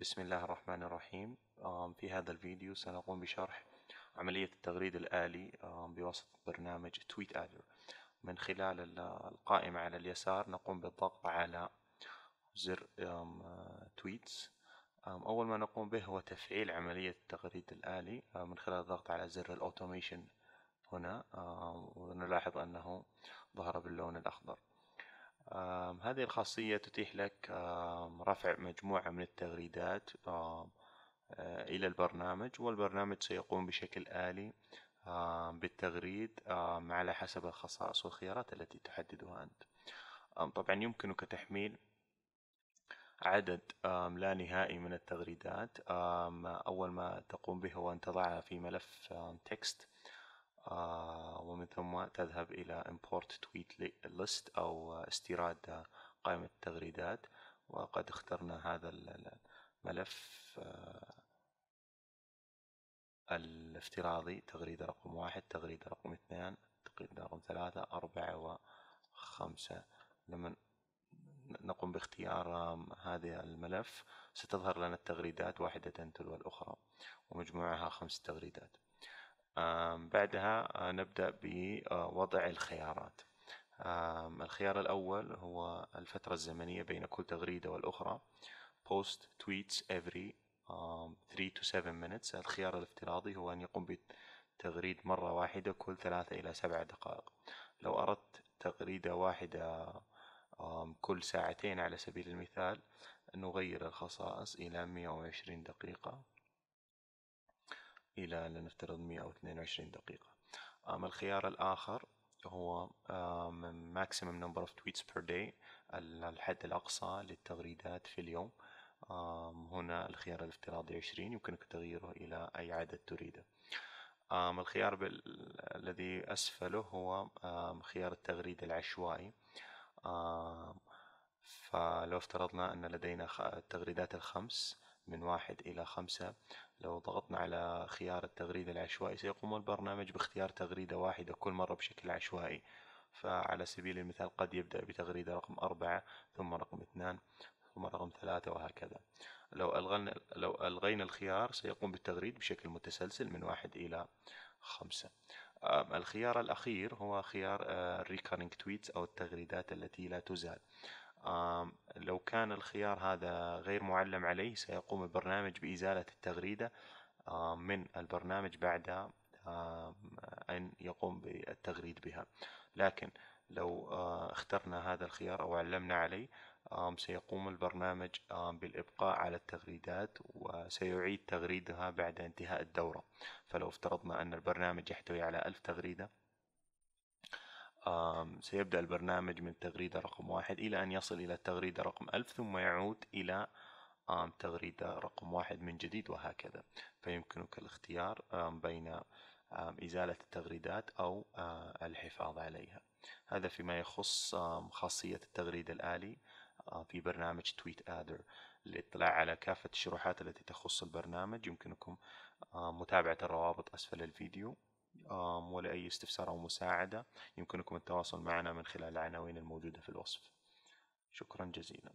بسم الله الرحمن الرحيم. في هذا الفيديو سنقوم بشرح عملية التغريد الآلي بواسطة برنامج Tweet Adder من خلال القائمة على اليسار نقوم بالضغط على زر tweets. أول ما نقوم به هو تفعيل عملية التغريد الآلي. من خلال الضغط على زر ال automation هنا ونلاحظ أنه ظهر باللون الأخضر. هذه الخاصية تتيح لك رفع مجموعة من التغريدات آه، إلى البرنامج والبرنامج سيقوم بشكل آلي بالتغريد على حسب الخصائص والخيارات التي تحددها أنت. طبعا يمكنك تحميل عدد لا نهائي من التغريدات. أول ما تقوم به هو أن تضعها في ملف تكست ومن ثم تذهب إلى import tweet list أو استيراد قائمة التغريدات. وقد اخترنا هذا الملف آه، الافتراضي تغريدة رقم واحد تغريدة رقم اثنان تغريدة رقم ثلاثة أربعة وخمسة. لما نقوم باختيار هذا الملف ستظهر لنا التغريدات واحدة تلو الأخرى ومجموعها خمس تغريدات. بعدها آه، نبدأ بوضع الخيارات. الخيار الأول هو الفترة الزمنية بين كل تغريدة والأخرى. Post tweets every 3 to 7 minutes. الخيار الافتراضي هو أن يقوم بتغريد مرة واحدة كل ثلاثة إلى سبع دقائق. لو أردت تغريدة واحدة كل ساعتين على سبيل المثال نغير الخصائص إلى 120 دقيقة. إلى لنفترض 122 دقيقة. أما الخيار الآخر هو maximum number of tweets per day الحد الأقصى للتغريدات في اليوم. هنا الخيار الافتراضي 20 يمكنك تغييره إلى أي عدد تريده. الخيار الذي أسفله هو خيار التغريد العشوائي. فلو افترضنا أن لدينا التغريدات الخمس من واحد إلى خمسة. لو ضغطنا على خيار التغريدة العشوائي سيقوم البرنامج باختيار تغريدة واحدة كل مرة بشكل عشوائي. فعلى سبيل المثال قد يبدأ بتغريدة رقم أربعة ثم رقم اثنان ثم رقم ثلاثة وهكذا. لو ألغينا, لو ألغينا الخيار سيقوم بالتغريد بشكل متسلسل من واحد إلى خمسة. الخيار الأخير هو خيار recurring tweets أو التغريدات التي لا تزال. لو كان الخيار هذا غير معلم عليه سيقوم البرنامج بإزالة التغريدة من البرنامج بعد أن يقوم بالتغريد بها. لكن لو اخترنا هذا الخيار أو علمنا عليه سيقوم البرنامج بالإبقاء على التغريدات وسيعيد تغريدها بعد انتهاء الدورة. فلو افترضنا أن البرنامج يحتوي على ألف تغريدة سيبدأ البرنامج من تغريدة رقم واحد إلى أن يصل إلى التغريدة رقم ألف ثم يعود إلى تغريدة رقم واحد من جديد وهكذا. فيمكنك الاختيار بين إزالة التغريدات أو الحفاظ عليها. هذا فيما يخص خاصية التغريد الآلي في برنامج تويت آدر للاطلاع على كافة الشروحات التي تخص البرنامج. يمكنكم متابعة الروابط أسفل الفيديو. ولأي استفسار أو مساعدة يمكنكم التواصل معنا من خلال العناوين الموجودة في الوصف. شكرا جزيلا.